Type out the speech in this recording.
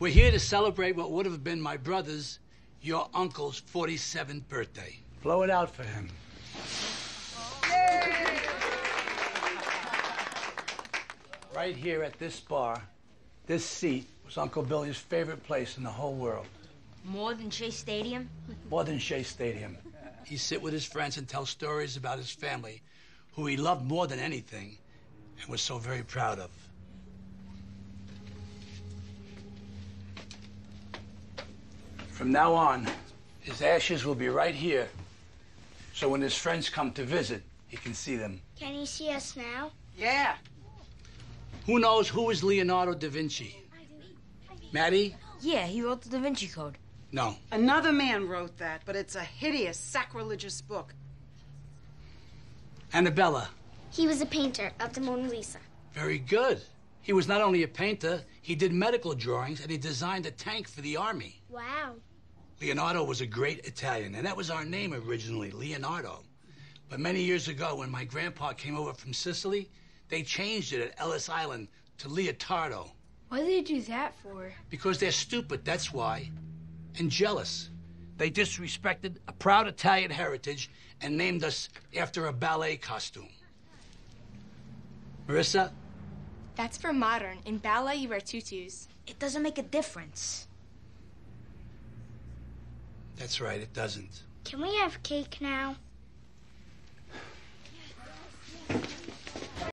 We're here to celebrate what would have been my brother's, your uncle's 47th birthday. Blow it out for him. Right here at this bar, this seat was Uncle Billy's favorite place in the whole world. More than Shea Stadium? More than Shea Stadium. He'd sit with his friends and tell stories about his family, who he loved more than anything and was so very proud of. From now on, his ashes will be right here. So when his friends come to visit, he can see them. Can he see us now? Yeah. Who knows who is Leonardo da Vinci? Maddie? Yeah, he wrote the Da Vinci Code. No. Another man wrote that, but it's a hideous, sacrilegious book. Annabella? He was a painter of the Mona Lisa. Very good. He was not only a painter, he did medical drawings and he designed a tank for the army. Wow. Leonardo was a great Italian, and that was our name originally, Leonardo. But many years ago, when my grandpa came over from Sicily, they changed it at Ellis Island to Leotardo. Why did they do that for? Because they're stupid, that's why. And jealous. They disrespected a proud Italian heritage and named us after a ballet costume. Marissa? That's for modern. In ballet, you wear tutus. It doesn't make a difference. That's right, it doesn't. Can we have cake now?